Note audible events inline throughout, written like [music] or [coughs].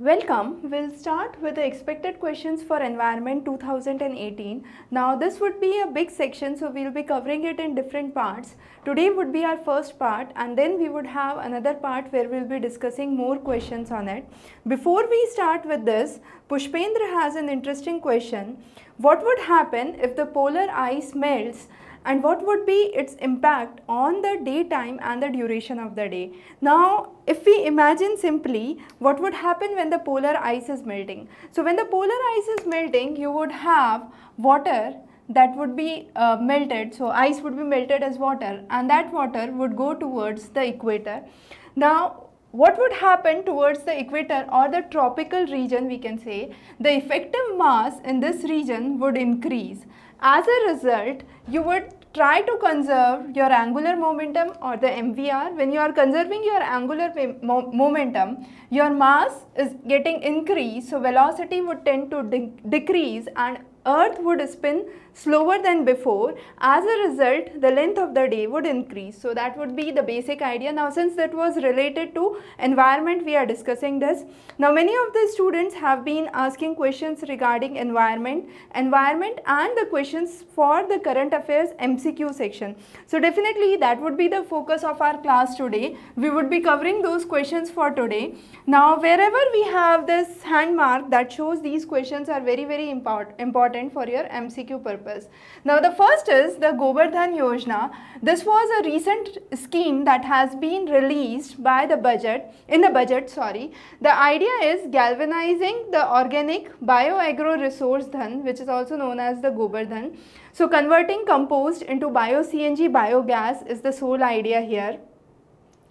Welcome. We'll start with the expected questions for environment 2018. Now this would be a big section so we'll be covering it in different parts. Today would be our first part and then we would have another part where we'll be discussing more questions on it. Before we start with this, Pushpendra has an interesting question. What would happen if the polar ice melts and what would be its impact on the daytime and the duration of the day. Now, if we imagine simply what would happen when the polar ice is melting. So, when the polar ice is melting, you would have water that would be uh, melted. So, ice would be melted as water and that water would go towards the equator. Now, what would happen towards the equator or the tropical region we can say the effective mass in this region would increase as a result you would try to conserve your angular momentum or the MVR. When you are conserving your angular mo momentum, your mass is getting increased, so velocity would tend to de decrease and earth would spin slower than before. As a result, the length of the day would increase. So that would be the basic idea. Now since that was related to environment, we are discussing this. Now many of the students have been asking questions regarding environment, environment and the questions for the current affairs MCQ section. So definitely that would be the focus of our class today. We would be covering those questions for today. Now wherever we have this hand mark that shows these questions are very very import important for your MCQ purpose Now the first is the Govardhan Yojana. This was a recent scheme that has been released by the budget, in the budget sorry. The idea is galvanizing the organic bioagro resource dhan which is also known as the Govardhan. So converting compost into bio-CNG biogas is the sole idea here.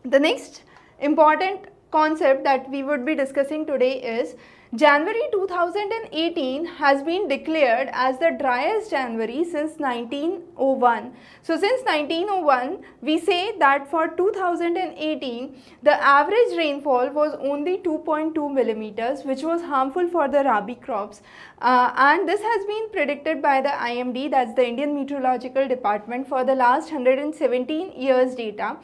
The next important concept that we would be discussing today is January 2018 has been declared as the driest January since 1901. So since 1901, we say that for 2018, the average rainfall was only 2.2 millimeters, which was harmful for the rabi crops. Uh, and this has been predicted by the IMD, that's the Indian Meteorological Department, for the last 117 years data.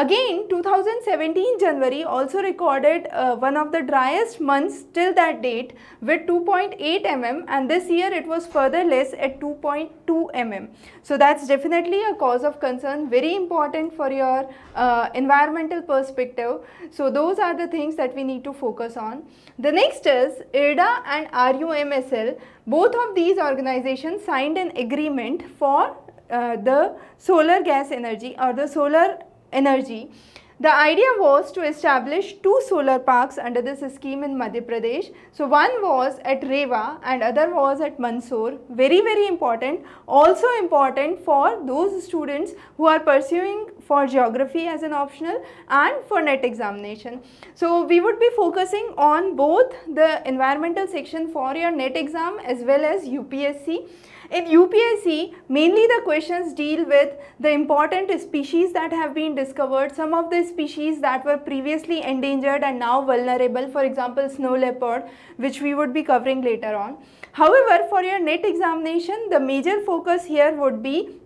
Again 2017 January also recorded uh, one of the driest months till that date with 2.8 mm and this year it was further less at 2.2 mm. So that's definitely a cause of concern very important for your uh, environmental perspective. So those are the things that we need to focus on. The next is IREDA and RUMSL. Both of these organizations signed an agreement for uh, the solar gas energy or the solar energy. The idea was to establish two solar parks under this scheme in Madhya Pradesh. So one was at Rewa and other was at Mandsaur. Very very important. Also important for those students who are pursuing for geography as an optional and for NET examination. So we would be focusing on both the environmental section for your NET exam as well as UPSC. In UPSC, mainly the questions deal with the important species that have been discovered, some of the species that were previously endangered and now vulnerable, for example, snow leopard, which we would be covering later on. However, for your NET examination, the major focus here would be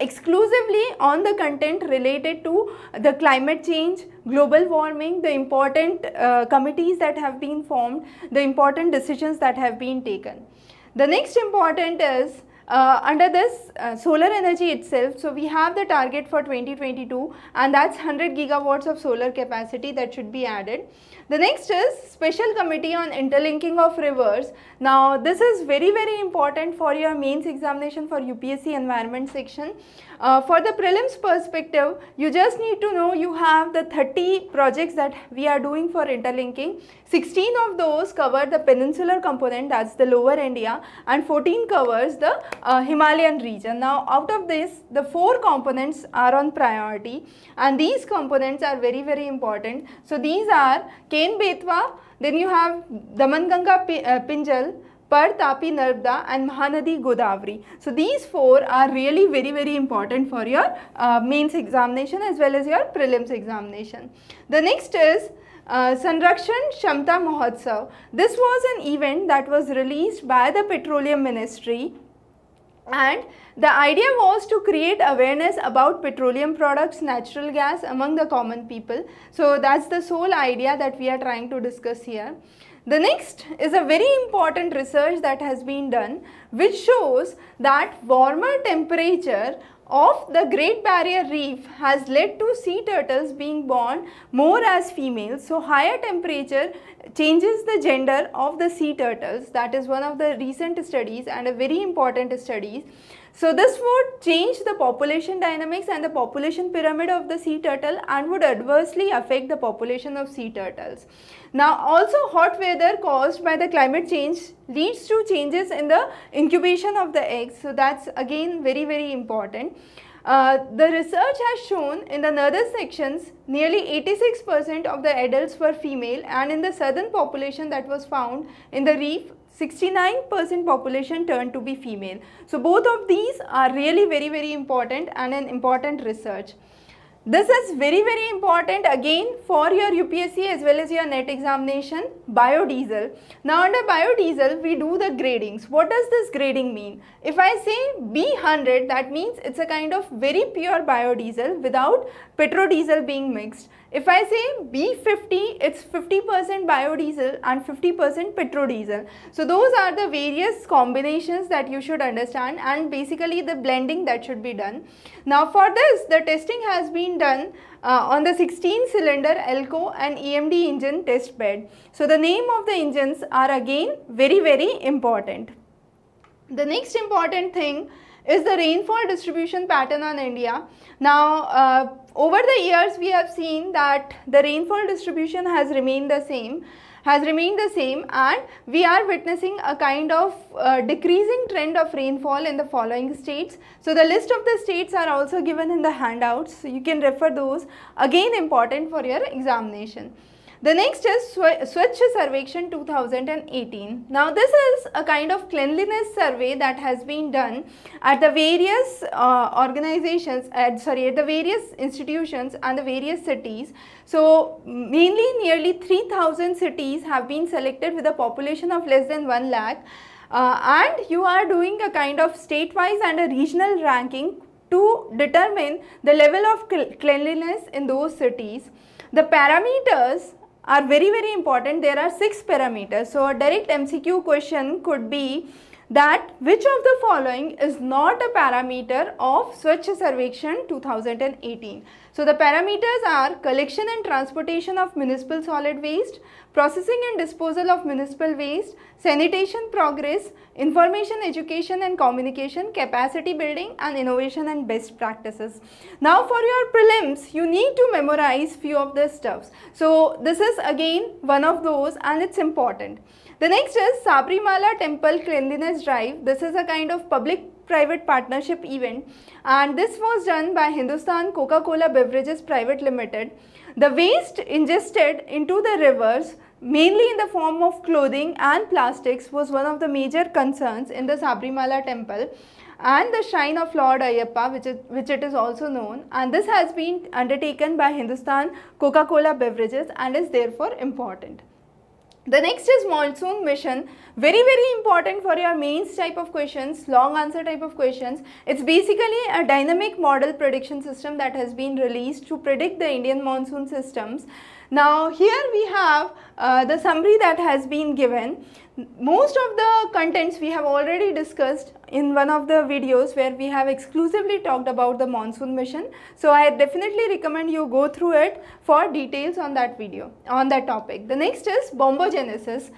exclusively on the content related to the climate change, global warming, the important uh, committees that have been formed, the important decisions that have been taken. The next important is uh, under this uh, solar energy itself, so we have the target for 2022 and that's 100 gigawatts of solar capacity that should be added. The next is special committee on interlinking of rivers. Now this is very very important for your mains examination for UPSC environment section. Uh, for the prelims perspective, you just need to know you have the 30 projects that we are doing for interlinking. 16 of those cover the peninsular component that's the lower India and 14 covers the uh, Himalayan region. Now out of this, the four components are on priority and these components are very very important. So these are Ken Betwa, then you have Damanganga uh, Pinjal, Par, Tapi, and Mahanadi Godavari. So these four are really very very important for your uh, mains examination as well as your prelims examination. The next is uh, Sanrakshan Kshamta Mahotsav. This was an event that was released by the Petroleum Ministry and the idea was to create awareness about petroleum products, natural gas among the common people. So that's the sole idea that we are trying to discuss here. The next is a very important research that has been done which shows that warmer temperature of the Great Barrier Reef has led to sea turtles being born more as females. So, higher temperature changes the gender of the sea turtles that is one of the recent studies and a very important studies. So, this would change the population dynamics and the population pyramid of the sea turtle and would adversely affect the population of sea turtles. Now also hot weather caused by the climate change leads to changes in the incubation of the eggs. So that's again very very important. Uh, the research has shown in the northern sections nearly 86% of the adults were female and in the southern population that was found in the reef 69% population turned to be female. So both of these are really very very important and an important research. This is very very important again for your UPSC as well as your NET examination biodiesel. Now under biodiesel we do the gradings. What does this grading mean? If I say B100 that means it's a kind of very pure biodiesel without petrodiesel being mixed. If I say B50, it's 50% biodiesel and 50% petrodiesel. So those are the various combinations that you should understand and basically the blending that should be done. Now for this, the testing has been done uh, on the 16 cylinder ALCO and EMD engine test bed. So the name of the engines are again very very important. The next important thing is the rainfall distribution pattern on India. Now, uh, over the years we have seen that the rainfall distribution has remained the same has remained the same and we are witnessing a kind of uh, decreasing trend of rainfall in the following states. So, the list of the states are also given in the handouts. So, you can refer those again important for your examination. The next is Swachh Sarvekshan 2018. Now this is a kind of cleanliness survey that has been done at the various uh, organizations, at, sorry, at the various institutions and the various cities. So mainly nearly 3000 cities have been selected with a population of less than 1 lakh uh, and you are doing a kind of state-wise and a regional ranking to determine the level of cleanliness in those cities. The parameters are very very important. There are 6 parameters. So, a direct MCQ question could be that which of the following is not a parameter of Swachh Sarvekshan 2018. So, the parameters are collection and transportation of municipal solid waste, processing and disposal of municipal waste, sanitation progress, information education and communication, capacity building and innovation and best practices. Now for your prelims, you need to memorize few of the stuffs. So this is again one of those and it's important. The next is Sabrimala Temple Cleanliness Drive. This is a kind of public private partnership event and this was done by Hindustan Coca-Cola Beverages Private Limited. The waste ingested into the rivers mainly in the form of clothing and plastics was one of the major concerns in the Sabrimala temple and the shrine of Lord Ayyappa which, is, which it is also known and this has been undertaken by Hindustan Coca-Cola beverages and is therefore important. The next is monsoon mission. Very, very important for your mains type of questions, long answer type of questions. It's basically a dynamic model prediction system that has been released to predict the Indian monsoon systems. Now, here we have uh, the summary that has been given. Most of the contents we have already discussed in one of the videos where we have exclusively talked about the monsoon mission. So, I definitely recommend you go through it for details on that video, on that topic. The next is bombogenesis.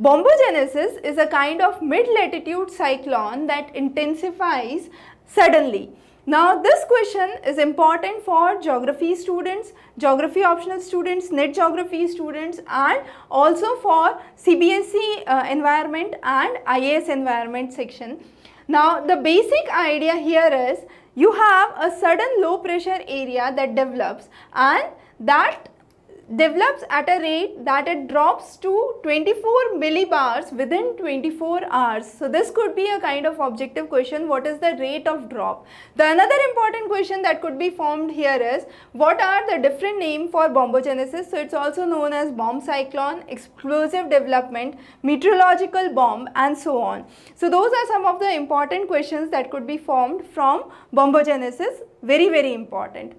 Bombogenesis is a kind of mid-latitude cyclone that intensifies suddenly. Now this question is important for geography students, geography optional students, net geography students and also for CBSE uh, environment and IAS environment section. Now the basic idea here is you have a sudden low pressure area that develops and that develops at a rate that it drops to 24 millibars within 24 hours. So this could be a kind of objective question what is the rate of drop. The another important question that could be formed here is what are the different name for bombogenesis. So it's also known as bomb cyclone, explosive development, meteorological bomb and so on. So those are some of the important questions that could be formed from bombogenesis very very important.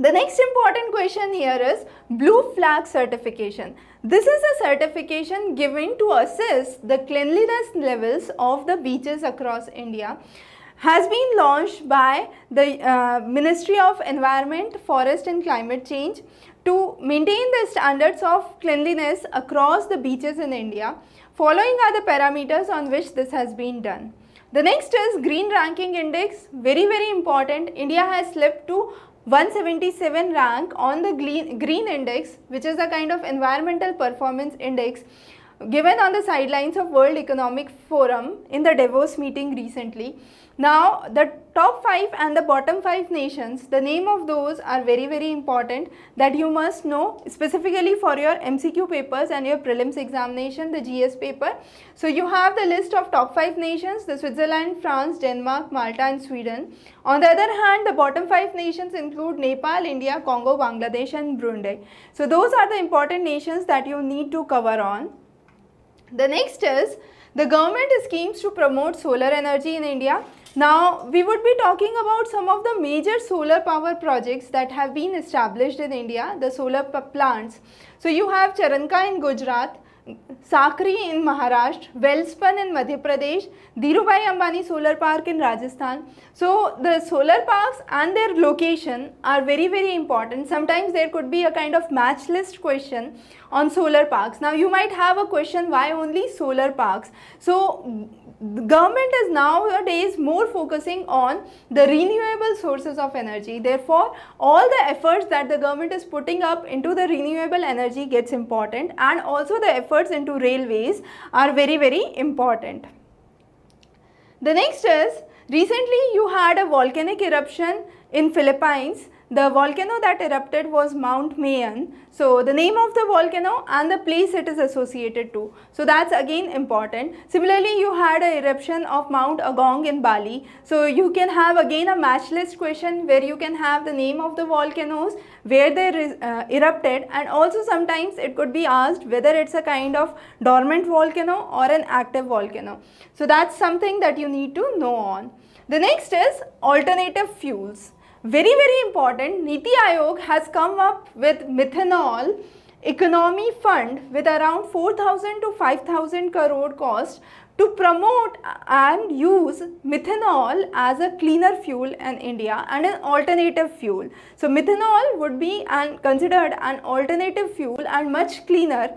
The next important question here is blue flag certification. This is a certification given to assess the cleanliness levels of the beaches across India has been launched by the uh, Ministry of Environment, Forest and Climate Change to maintain the standards of cleanliness across the beaches in India. Following are the parameters on which this has been done. The next is Green Ranking Index, very very important. India has slipped to 177 rank on the green index which is a kind of environmental performance index given on the sidelines of World Economic Forum in the Davos meeting recently. Now the top 5 and the bottom 5 nations, the name of those are very very important that you must know specifically for your MCQ papers and your prelims examination, the GS paper. So you have the list of top 5 nations, the Switzerland, France, Denmark, Malta and Sweden. On the other hand, the bottom 5 nations include Nepal, India, Congo, Bangladesh and Brunei. So those are the important nations that you need to cover on. The next is the government schemes to promote solar energy in India. Now, we would be talking about some of the major solar power projects that have been established in India, the solar plants. So, you have Charanka in Gujarat, Sakri in Maharashtra, Welspun in Madhya Pradesh, Dhirubhai Ambani Solar Park in Rajasthan. So the solar parks and their location are very very important. Sometimes there could be a kind of match list question on solar parks. Now you might have a question why only solar parks. So the government is nowadays more focusing on the renewable sources of energy. Therefore, all the efforts that the government is putting up into the renewable energy gets important and also the efforts into railways are very very important. The next is recently you had a volcanic eruption in Philippines the volcano that erupted was Mount Mayon. So the name of the volcano and the place it is associated to. So that's again important. Similarly, you had a eruption of Mount Agung in Bali. So you can have again a match list question where you can have the name of the volcanoes, where they uh, erupted and also sometimes it could be asked whether it's a kind of dormant volcano or an active volcano. So that's something that you need to know on. The next is alternative fuels. Very, very important, Niti Aayog has come up with methanol economy fund with around 4000 to 5000 crore cost to promote and use methanol as a cleaner fuel in India and an alternative fuel. So methanol would be considered an alternative fuel and much cleaner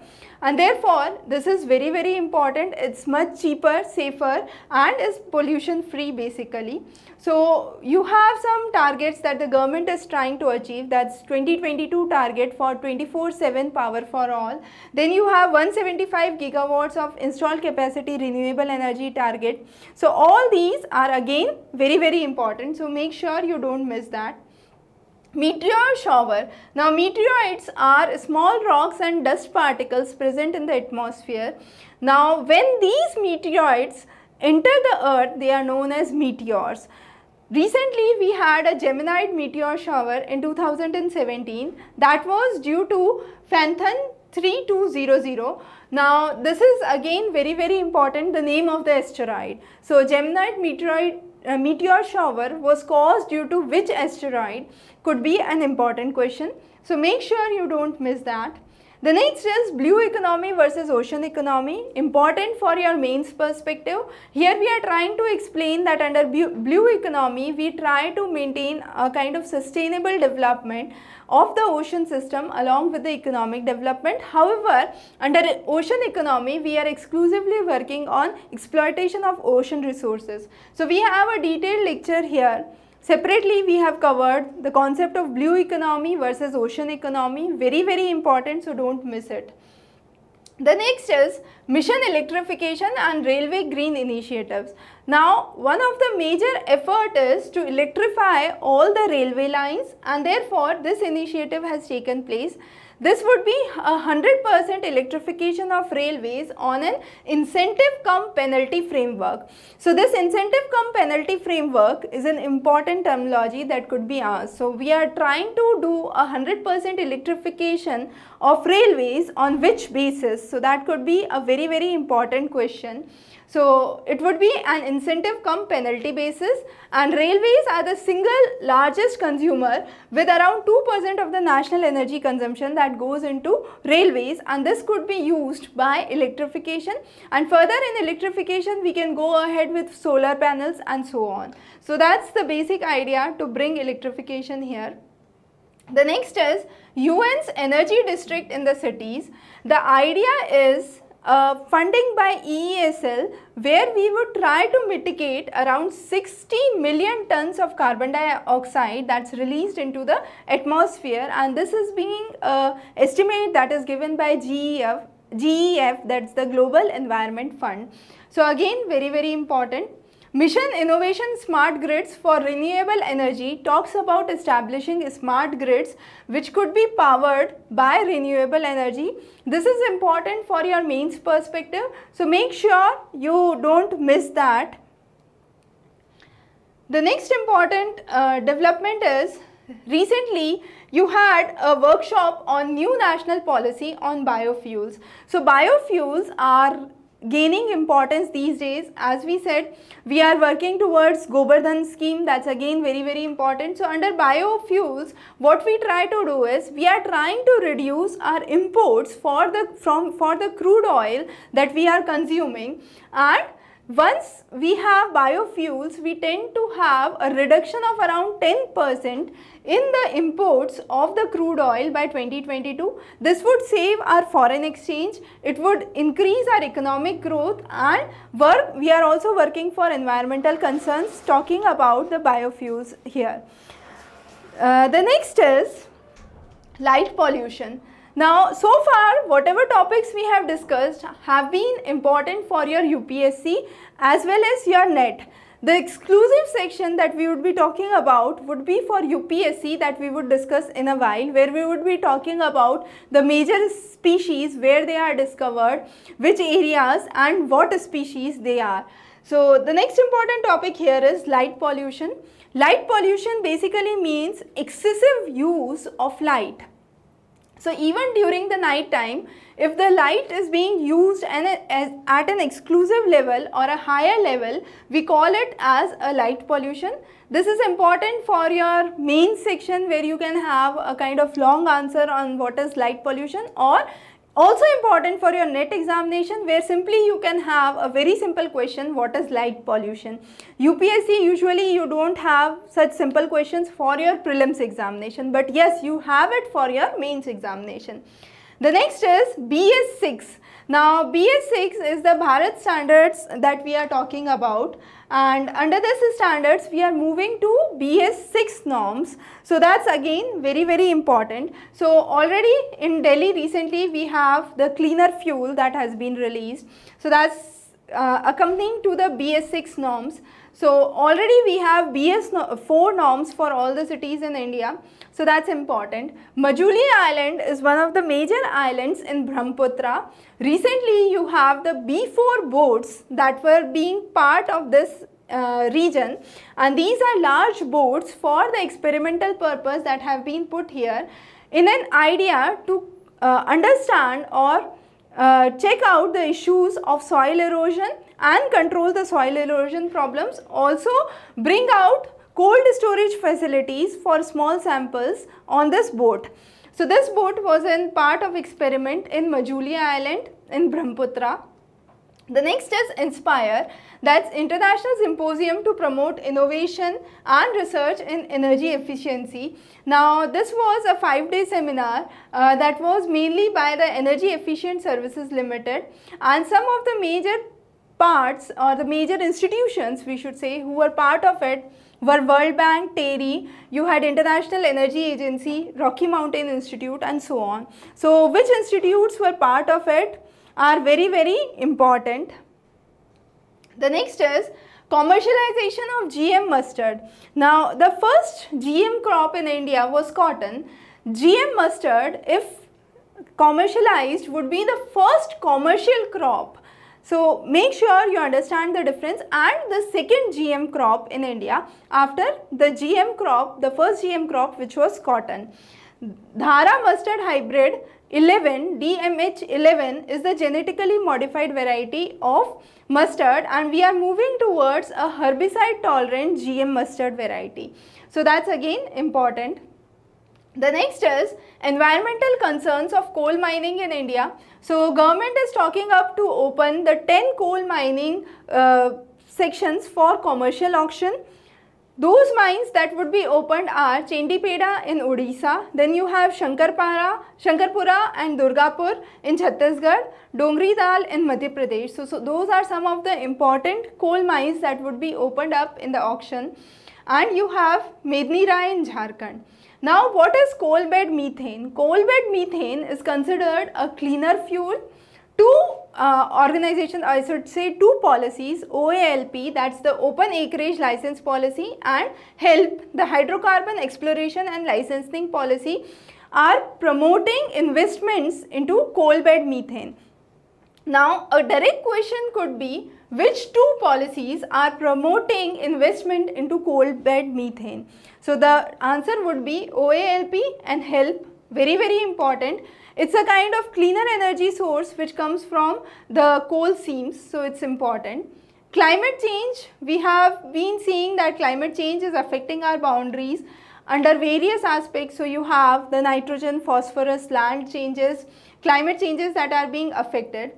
and therefore this is very very important. It's much cheaper safer and is pollution free basically. So you have some targets that the government is trying to achieve. That's 2022 target for 24 7 power for all. Then you have 175 gigawatts of installed capacity renewable energy target. So all these are again very very important. So make sure you don't miss that Meteor shower. Now meteorites are small rocks and dust particles present in the atmosphere. Now when these meteorites enter the earth, they are known as meteors. Recently, we had a Geminid meteor shower in 2017 that was due to Phaethon 3200. Now, this is again very very important the name of the asteroid. So, Geminid meteoroid uh, meteor shower was caused due to which asteroid could be an important question. So make sure you don't miss that. The next is blue economy versus ocean economy, important for your mains perspective. Here we are trying to explain that under blue economy, we try to maintain a kind of sustainable development of the ocean system along with the economic development. However, under ocean economy, we are exclusively working on exploitation of ocean resources. So we have a detailed lecture here Separately, we have covered the concept of blue economy versus ocean economy, very very important, so don't miss it. The next is mission electrification and railway green initiatives. Now, one of the major effort is to electrify all the railway lines and therefore this initiative has taken place. This would be a 100% electrification of railways on an incentive cum penalty framework. So this incentive cum penalty framework is an important terminology that could be asked. So we are trying to do a 100% electrification of railways on which basis? So that could be a very very important question. So it would be an incentive cum penalty basis and railways are the single largest consumer with around 2% of the national energy consumption that goes into railways and this could be used by electrification and further in electrification we can go ahead with solar panels and so on. So that's the basic idea to bring electrification here. The next is UN's energy district in the cities. The idea is uh, funding by EESL where we would try to mitigate around 60 million tons of carbon dioxide that's released into the atmosphere and this is being uh, estimate that is given by GEF, GEF that's the Global Environment Fund. So again very very important Mission Innovation Smart Grids for Renewable Energy talks about establishing smart grids which could be powered by renewable energy. This is important for your mains perspective. So make sure you don't miss that. The next important uh, development is recently you had a workshop on new national policy on biofuels. So biofuels are gaining importance these days. As we said we are working towards Gobardhan scheme. That's again very very important. So under biofuels what we try to do is we are trying to reduce our imports for the from for the crude oil that we are consuming. And once we have biofuels, we tend to have a reduction of around 10% in the imports of the crude oil by 2022. This would save our foreign exchange, it would increase our economic growth and work. we are also working for environmental concerns talking about the biofuels here. Uh, the next is light pollution. Now, so far whatever topics we have discussed have been important for your UPSC as well as your NET. The exclusive section that we would be talking about would be for UPSC that we would discuss in a while where we would be talking about the major species where they are discovered, which areas and what species they are. So, the next important topic here is light pollution. Light pollution basically means excessive use of light so even during the night time, if the light is being used at an exclusive level or a higher level, we call it as a light pollution. This is important for your main section where you can have a kind of long answer on what is light pollution or also important for your NET examination where simply you can have a very simple question what is light pollution. UPSC usually you don't have such simple questions for your prelims examination but yes you have it for your mains examination. The next is BS6. Now BS6 is the Bharat standards that we are talking about and under this standards we are moving to BS6 norms. So that's again very very important. So already in Delhi recently we have the cleaner fuel that has been released. So that's uh, accompanying to the BS6 norms. So already we have BS4 norms for all the cities in India. So that's important. Majuli Island is one of the major islands in Brahmaputra. Recently you have the B4 boats that were being part of this uh, region and these are large boats for the experimental purpose that have been put here in an idea to uh, understand or uh, check out the issues of soil erosion and control the soil erosion problems also bring out cold storage facilities for small samples on this boat. So this boat was in part of experiment in Majuli Island in Brahmaputra. The next is INSPIRE, that's International Symposium to Promote Innovation and Research in Energy Efficiency. Now, this was a five-day seminar uh, that was mainly by the Energy Efficient Services Limited and some of the major parts or the major institutions we should say who were part of it were World Bank, TERI, you had International Energy Agency, Rocky Mountain Institute and so on. So which institutes were part of it are very very important. The next is commercialization of GM mustard. Now the first GM crop in India was cotton. GM mustard if commercialized would be the first commercial crop. So make sure you understand the difference and the second GM crop in India after the GM crop, the first GM crop which was cotton. Dhara mustard hybrid 11 DMH11 is the genetically modified variety of mustard and we are moving towards a herbicide tolerant GM mustard variety. So that's again important. The next is environmental concerns of coal mining in India. So government is talking up to open the 10 coal mining uh, sections for commercial auction. Those mines that would be opened are Chendipeda in Odisha, then you have Shankarpara, Shankarpura and Durgapur in Chhattisgarh, Dongri Dal in Madhya Pradesh. So, so those are some of the important coal mines that would be opened up in the auction. And you have Medni Rai in Jharkhand. Now what is coal bed methane? Coal bed methane is considered a cleaner fuel. Two uh, organizations, I should say two policies, OALP that's the Open Acreage License Policy and HELP the Hydrocarbon Exploration and Licensing Policy are promoting investments into coal bed methane. Now a direct question could be which two policies are promoting investment into coal bed methane. So the answer would be OALP and HELP very very important. It's a kind of cleaner energy source which comes from the coal seams so it's important. Climate change, we have been seeing that climate change is affecting our boundaries under various aspects. So you have the nitrogen, phosphorus, land changes, climate changes that are being affected.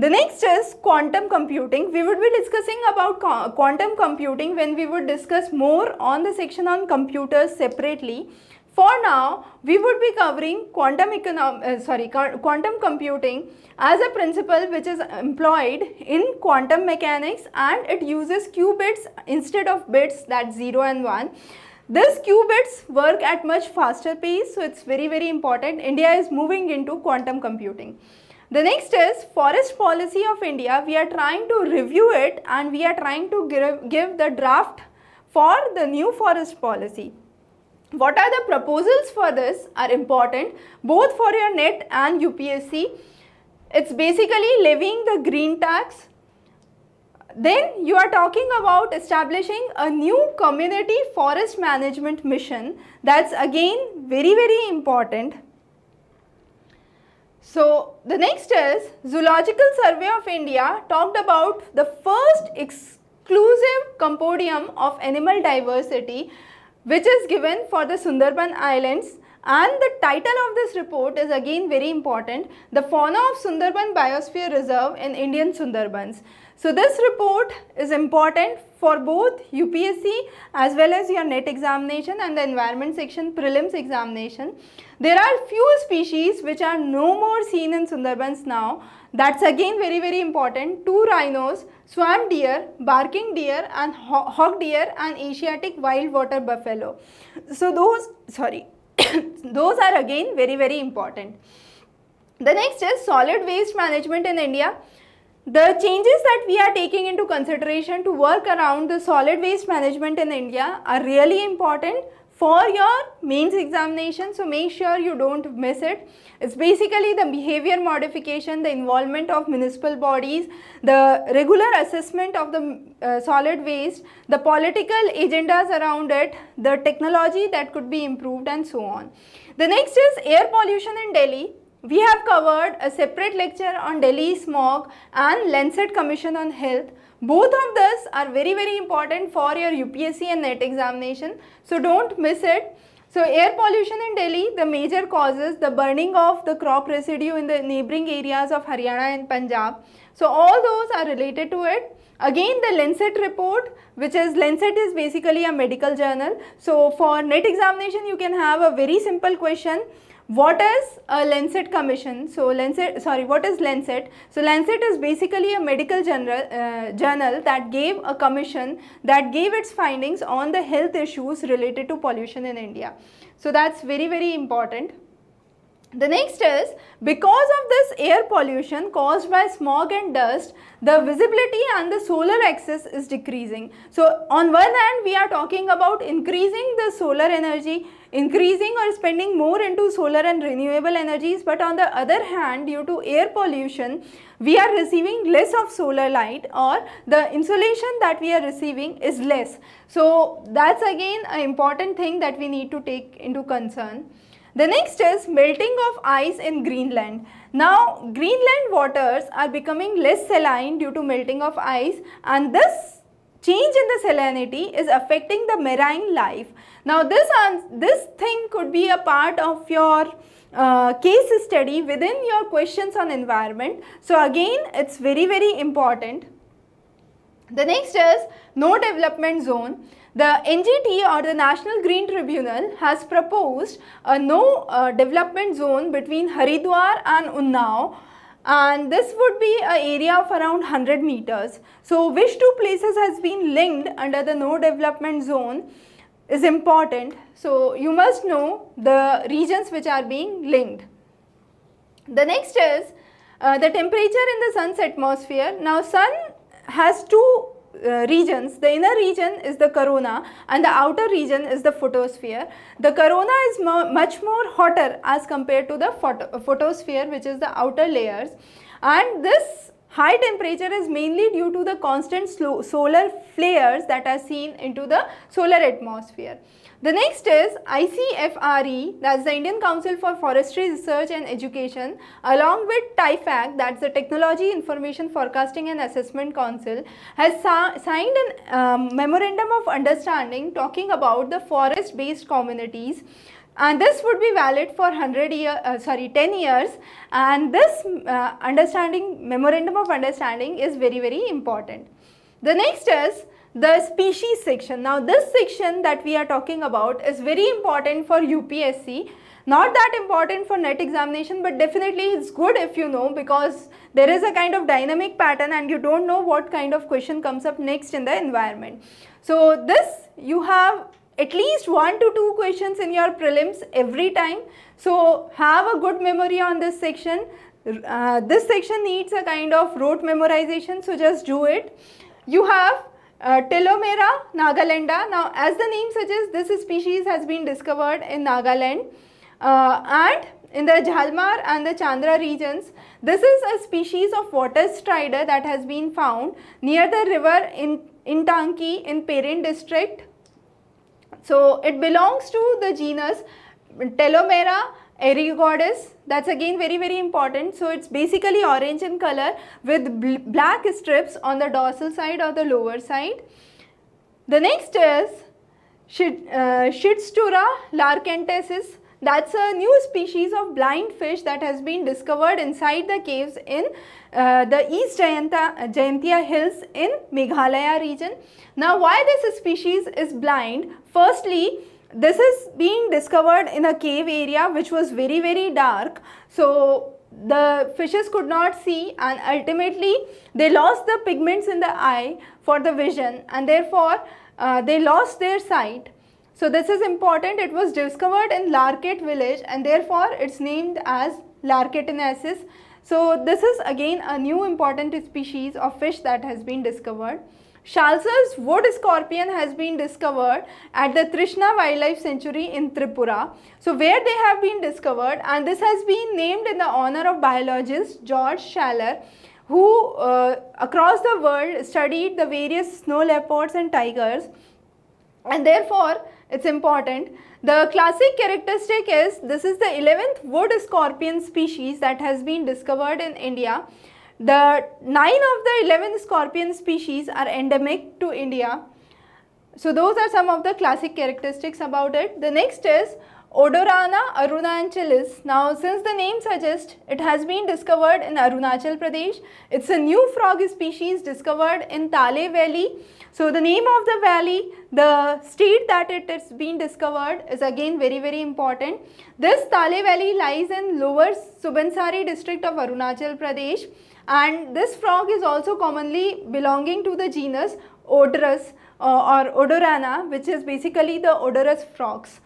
The next is quantum computing. We would be discussing about quantum computing when we would discuss more on the section on computers separately. For now, we would be covering quantum uh, sorry quantum computing as a principle which is employed in quantum mechanics and it uses qubits instead of bits that 0 and 1. This qubits work at much faster pace so it's very very important. India is moving into quantum computing. The next is forest policy of India. We are trying to review it and we are trying to give, the draft for the new forest policy. What are the proposals for this are important both for your NET and UPSC. It's basically levying the green tax. Then you are talking about establishing a new community forest management mission. That's again very very important. So, the next is Zoological Survey of India talked about the first exclusive compendium of animal diversity which is given for the Sundarban Islands and the title of this report is again very important the fauna of Sundarban Biosphere Reserve in Indian Sundarbans. So this report is important for both UPSC as well as your NET examination and the environment section prelims examination. There are few species which are no more seen in Sundarbans now. That's again very very important. Two rhinos, swamp deer, barking deer and hog deer and Asiatic wild water buffalo. So those, sorry, [coughs] those are again very very important. The next is solid waste management in India. The changes that we are taking into consideration to work around the solid waste management in India are really important for your mains examination. So make sure you don't miss it. It's basically the behavior modification, the involvement of municipal bodies, the regular assessment of the uh, solid waste, the political agendas around it, the technology that could be improved and so on. The next is air pollution in Delhi. We have covered a separate lecture on Delhi smog and Lancet Commission on Health. Both of these are very very important for your UPSC and NET examination. So don't miss it. So air pollution in Delhi, the major causes, the burning of the crop residue in the neighboring areas of Haryana and Punjab. So all those are related to it. Again the Lancet report which is Lancet is basically a medical journal. So for NET examination you can have a very simple question what is a Lancet commission? So Lancet, sorry, what is Lancet? So Lancet is basically a medical general, uh, journal that gave a commission that gave its findings on the health issues related to pollution in India. So that's very very important. The next is because of this air pollution caused by smog and dust, the visibility and the solar axis is decreasing. So on one hand we are talking about increasing the solar energy increasing or spending more into solar and renewable energies but on the other hand due to air pollution we are receiving less of solar light or the insolation that we are receiving is less. So that's again an important thing that we need to take into concern. The next is melting of ice in Greenland. Now Greenland waters are becoming less saline due to melting of ice and this change in the salinity is affecting the marine life. Now this, this thing could be a part of your uh, case study within your questions on environment. So again it's very very important. The next is no development zone. The NGT or the National Green Tribunal has proposed a no uh, development zone between Haridwar and Unnao and this would be an area of around 100 meters. So which two places has been linked under the no development zone is important. So you must know the regions which are being linked. The next is uh, the temperature in the sun's atmosphere. Now sun has two uh, regions. The inner region is the corona and the outer region is the photosphere. The corona is mo much more hotter as compared to the photo photosphere which is the outer layers and this high temperature is mainly due to the constant solar flares that are seen into the solar atmosphere. The next is ICFRE that is the Indian Council for Forestry Research and Education along with TIFAC that is the Technology Information Forecasting and Assessment Council has signed a um, memorandum of understanding talking about the forest based communities and this would be valid for 100 year uh, sorry 10 years and this uh, understanding memorandum of understanding is very very important. The next is the species section. Now this section that we are talking about is very important for UPSC. Not that important for net examination but definitely it's good if you know because there is a kind of dynamic pattern and you don't know what kind of question comes up next in the environment. So this you have at least one to two questions in your prelims every time. So have a good memory on this section. Uh, this section needs a kind of rote memorization so just do it. You have uh, Ptilomera nagalanda. Now, as the name suggests, this species has been discovered in Nagaland uh, and in the Jhalmar and the Chandra regions. This is a species of water strider that has been found near the river in Intanki in Peren district. So, it belongs to the genus Ptilomera Eriogodes that's again very very important. So it's basically orange in color with bl black strips on the dorsal side or the lower side. The next is Schistura uh, larketensis. That's a new species of blind fish that has been discovered inside the caves in uh, the East Jayanta, Jayantia Hills in Meghalaya region. Now why this species is blind? Firstly, this is being discovered in a cave area which was very very dark. So the fishes could not see and ultimately they lost the pigments in the eye for the vision and therefore uh, they lost their sight. So this is important. It was discovered in Larket village and therefore it's named as Larketensis. So this is again a new important species of fish that has been discovered. Schaller's wood scorpion has been discovered at the Trishna Wildlife Sanctuary in Tripura. So where they have been discovered and this has been named in the honor of biologist George Schaller who uh, across the world studied the various snow leopards and tigers and therefore it's important. The classic characteristic is this is the 11th wood scorpion species that has been discovered in India the 9 of the 11 scorpion species are endemic to India. So those are some of the classic characteristics about it. The next is Odorrana arunachalis. Now since the name suggests it has been discovered in Arunachal Pradesh. It's a new frog species discovered in Tale Valley. So the name of the valley, the state that it is being discovered is again very very important. This Tale Valley lies in lower Subansiri district of Arunachal Pradesh and this frog is also commonly belonging to the genus Odorus uh, or Odorrana which is basically the odorous frogs.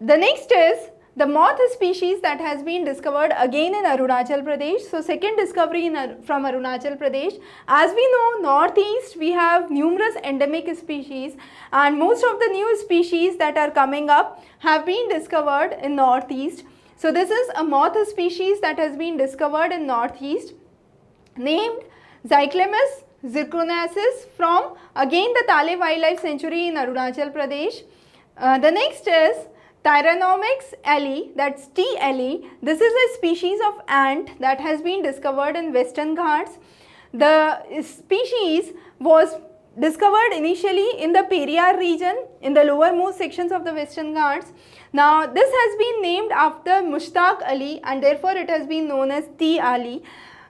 The next is the moth species that has been discovered again in Arunachal Pradesh. So second discovery from Arunachal Pradesh. As we know northeast we have numerous endemic species and most of the new species that are coming up have been discovered in northeast. So this is a moth species that has been discovered in northeast named Zyclamus zirconesis from again the Tale Wildlife Sanctuary in Arunachal Pradesh. Uh, the next is Tyrannomyrmex elli that's T. elli. This is a species of ant that has been discovered in Western Ghats. The species was discovered initially in the Periyar region in the lowermost sections of the Western Ghats. Now this has been named after Mushtaq Ali and therefore it has been known as T. Ali.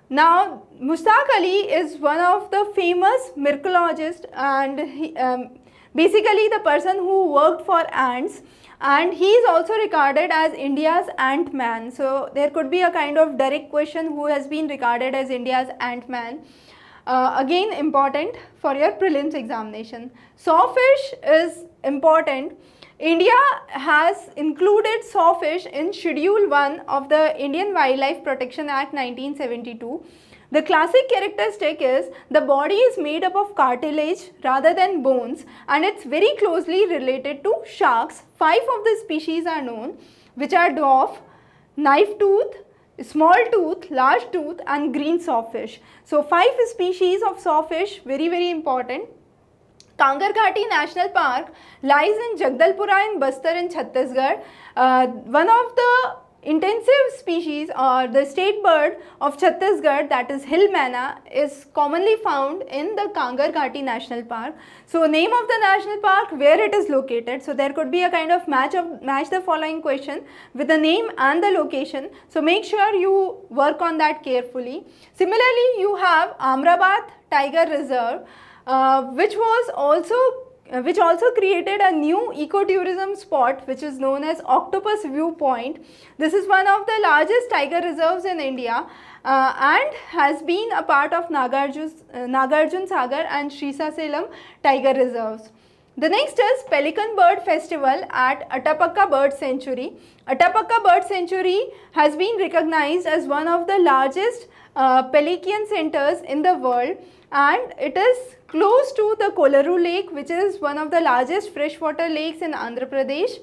Now Mushtaq Ali is one of the famous mycologist and he, um, basically the person who worked for ants and he is also regarded as India's Ant-Man. So there could be a kind of direct question who has been regarded as India's Ant-Man. Uh, again important for your prelims examination. Sawfish is important. India has included sawfish in Schedule 1 of the Indian Wildlife Protection Act 1972. The classic characteristic is the body is made up of cartilage rather than bones and it's very closely related to sharks. Five of the species are known which are dwarf, knife tooth, small tooth, large tooth and green sawfish. So five species of sawfish very very important. Kanger Ghati National Park lies in Jagdalpura in Bastar in Chhattisgarh. Uh, one of the intensive species or the state bird of Chhattisgarh that is hill myna is commonly found in the Kanger Ghati National Park. So name of the national park, where it is located. So there could be a kind of match of match the following question with the name and the location. So make sure you work on that carefully. Similarly, you have Amrabad Tiger Reserve uh, which was also uh, which also created a new ecotourism spot which is known as Octopus Viewpoint. This is one of the largest tiger reserves in India uh, and has been a part of Nagarjun, uh, Nagarjun Sagar and Srisailam tiger reserves. The next is Pelican Bird Festival at Atapaka Bird Sanctuary. Atapaka Bird Sanctuary has been recognized as one of the largest uh, pelican centers in the world and it is close to the Kolleru lake which is one of the largest freshwater lakes in Andhra Pradesh.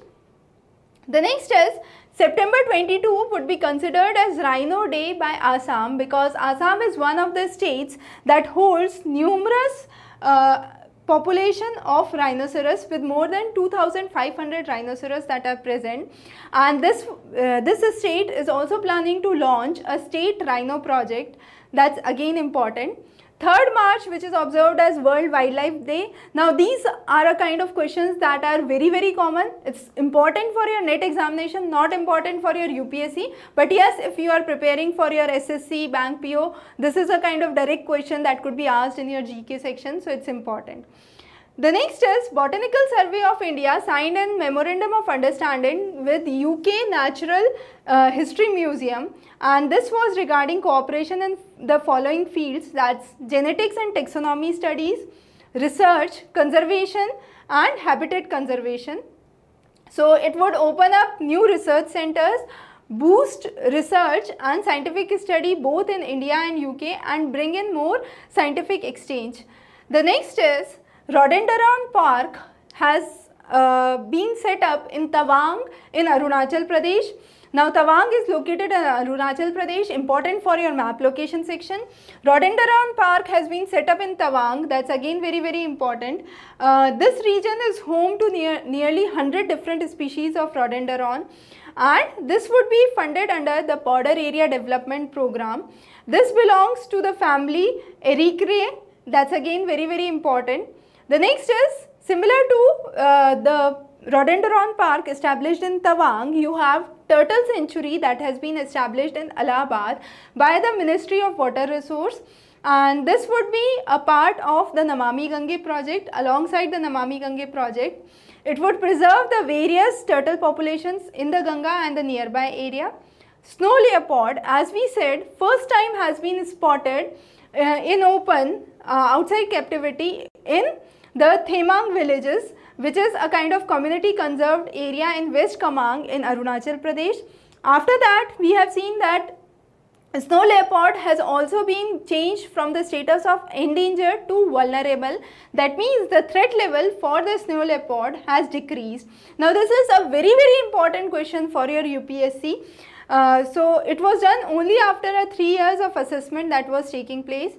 The next is September 22 would be considered as Rhino Day by Assam because Assam is one of the states that holds numerous uh, population of rhinoceros with more than 2500 rhinoceros that are present. And this uh, this state is also planning to launch a state rhino project. That's again important 3rd March which is observed as World Wildlife Day. Now these are a kind of questions that are very very common. It's important for your NET examination, not important for your UPSC. But yes, if you are preparing for your SSC, Bank PO, this is a kind of direct question that could be asked in your GK section. So it's important. The next is Botanical Survey of India signed a Memorandum of Understanding with UK Natural uh, History Museum and this was regarding cooperation in the following fields that's genetics and taxonomy studies, research, conservation and habitat conservation. So it would open up new research centers, boost research and scientific study both in India and UK and bring in more scientific exchange. The next is Rhododendron Park has uh, been set up in Tawang in Arunachal Pradesh. Now Tawang is located in Arunachal Pradesh, important for your map location section. Rhododendron Park has been set up in Tawang, that's again very very important. Uh, this region is home to near, nearly 100 different species of rhododendron and this would be funded under the Border Area Development Program. This belongs to the family Ericaceae, that's again very very important. The next is similar to uh, the Rhododendron Park established in Tawang, you have Turtle Sanctuary that has been established in Allahabad by the Ministry of Water Resource and this would be a part of the Namami Gange project alongside the Namami Gange project. It would preserve the various turtle populations in the Ganga and the nearby area. Snow leopard as we said first time has been spotted uh, in open uh, outside captivity in the Thembang villages which is a kind of community conserved area in West Kameng in Arunachal Pradesh. After that we have seen that snow leopard has also been changed from the status of endangered to vulnerable. That means the threat level for the snow leopard has decreased. Now this is a very very important question for your UPSC. Uh, so it was done only after a 3 years of assessment that was taking place.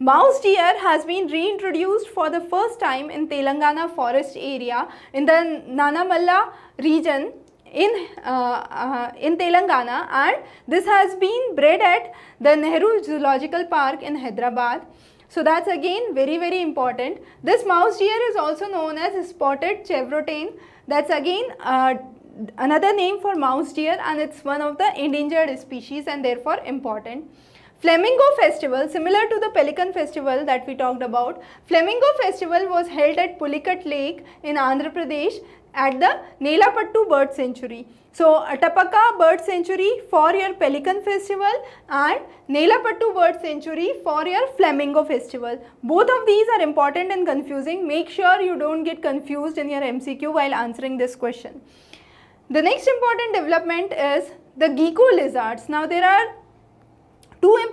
Mouse deer has been reintroduced for the first time in Telangana forest area in the Nallamala region in, uh, uh, in Telangana and this has been bred at the Nehru Zoological Park in Hyderabad. So that's again very very important. This mouse deer is also known as spotted chevrotain. That's again uh, another name for mouse deer and it's one of the endangered species and therefore important. Flamingo festival similar to the Pelican festival that we talked about. Flamingo festival was held at Pulicat Lake in Andhra Pradesh at the Nelapattu bird sanctuary. So, Atapaka bird sanctuary for your Pelican festival and Nelapattu bird sanctuary for your Flamingo festival. Both of these are important and confusing. Make sure you don't get confused in your MCQ while answering this question. The next important development is the gecko lizards. Now, there are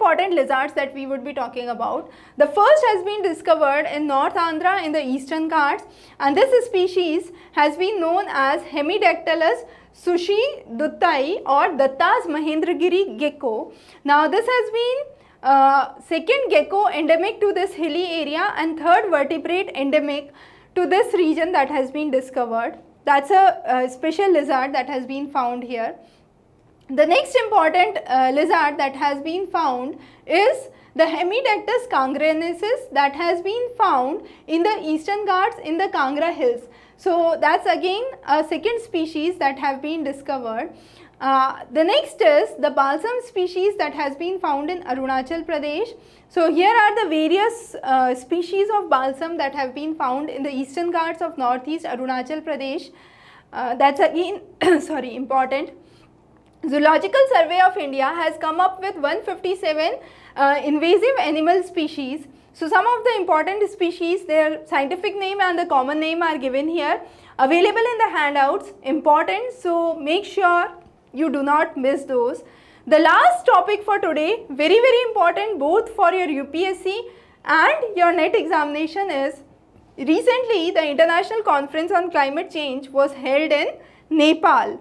important lizards that we would be talking about. The first has been discovered in North Andhra in the eastern Ghats and this species has been known as Hemidactylus sushi duttai or Datta's Mahendragiri gecko. Now this has been uh, second gecko endemic to this hilly area and third vertebrate endemic to this region that has been discovered. That's a, a special lizard that has been found here. The next important uh, lizard that has been found is the Hemidactylus kangerensis that has been found in the eastern Ghats in the Kangra hills. So that's again a second species that have been discovered. Uh, the next is the balsam species that has been found in Arunachal Pradesh. So here are the various uh, species of balsam that have been found in the eastern Ghats of northeast Arunachal Pradesh. Uh, that's again [coughs] sorry important. Zoological Survey of India has come up with 157 uh, invasive animal species. So some of the important species, their scientific name and the common name are given here. Available in the handouts, important. So make sure you do not miss those. The last topic for today, very very important both for your UPSC and your NET examination is recently the International Conference on Climate Change was held in Nepal.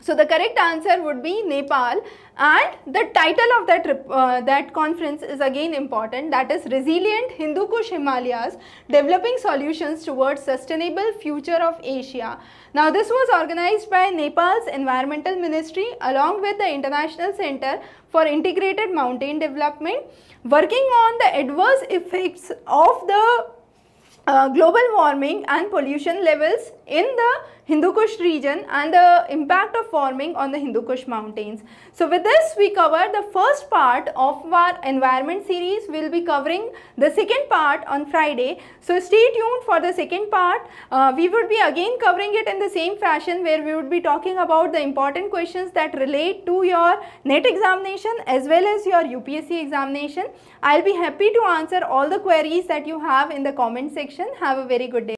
So the correct answer would be Nepal and the title of that, uh, that conference is again important that is Resilient Hindu Kush Himalayas Developing Solutions Towards Sustainable Future of Asia. Now this was organized by Nepal's Environmental Ministry along with the International Center for Integrated Mountain Development working on the adverse effects of the uh, global warming and pollution levels in the Hindu Kush region and the impact of warming on the Hindu Kush mountains. So with this we cover the first part of our environment series. We will be covering the second part on Friday. So stay tuned for the second part. Uh, we would be again covering it in the same fashion where we would be talking about the important questions that relate to your NET examination as well as your UPSC examination. I will be happy to answer all the queries that you have in the comment section. Have a very good day.